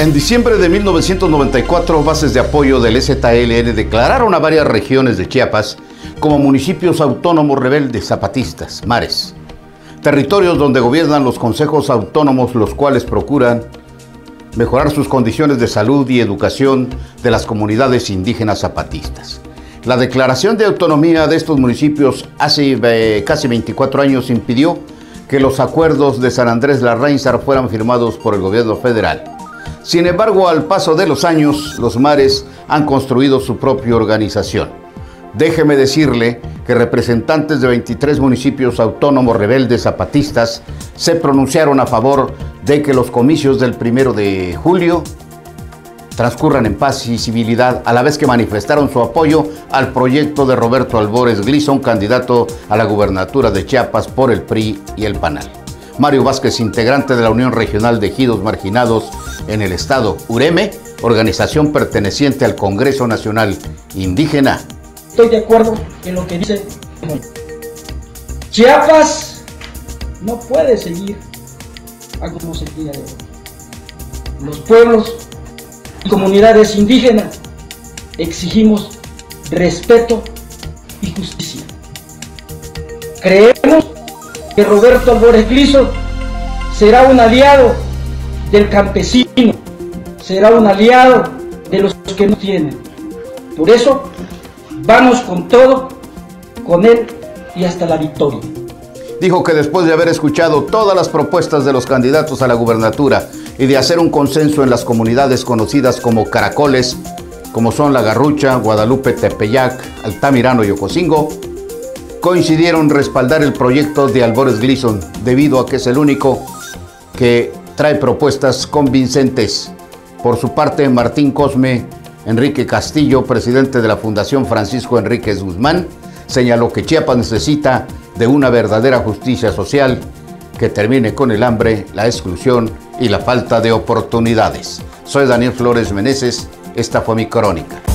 En diciembre de 1994, bases de apoyo del ZLN declararon a varias regiones de Chiapas como municipios autónomos rebeldes zapatistas, mares. Territorios donde gobiernan los consejos autónomos los cuales procuran mejorar sus condiciones de salud y educación de las comunidades indígenas zapatistas. La declaración de autonomía de estos municipios hace eh, casi 24 años impidió que los acuerdos de San Andrés Larrainzar fueran firmados por el gobierno federal. Sin embargo, al paso de los años, los mares han construido su propia organización. Déjeme decirle que representantes de 23 municipios autónomos rebeldes zapatistas se pronunciaron a favor de que los comicios del primero de julio transcurran en paz y civilidad, a la vez que manifestaron su apoyo al proyecto de Roberto Albores Glisson, candidato a la gubernatura de Chiapas por el PRI y el PANAL. Mario Vázquez, integrante de la Unión Regional de Ejidos Marginados en el estado UREME, organización perteneciente al Congreso Nacional Indígena. Estoy de acuerdo en lo que dice Chiapas no puede seguir a como se hoy. Los pueblos y comunidades indígenas exigimos respeto y justicia. Creemos que Roberto Albores Gliso será un aliado del campesino, será un aliado de los que no tienen. Por eso, vamos con todo, con él y hasta la victoria. Dijo que después de haber escuchado todas las propuestas de los candidatos a la gubernatura y de hacer un consenso en las comunidades conocidas como caracoles, como son La Garrucha, Guadalupe, Tepeyac, Altamirano y Ocosingo, coincidieron respaldar el proyecto de Albores Gleason debido a que es el único que trae propuestas convincentes. Por su parte, Martín Cosme Enrique Castillo, presidente de la Fundación Francisco Enríquez Guzmán, señaló que Chiapas necesita de una verdadera justicia social que termine con el hambre, la exclusión y la falta de oportunidades. Soy Daniel Flores Meneses, esta fue mi crónica.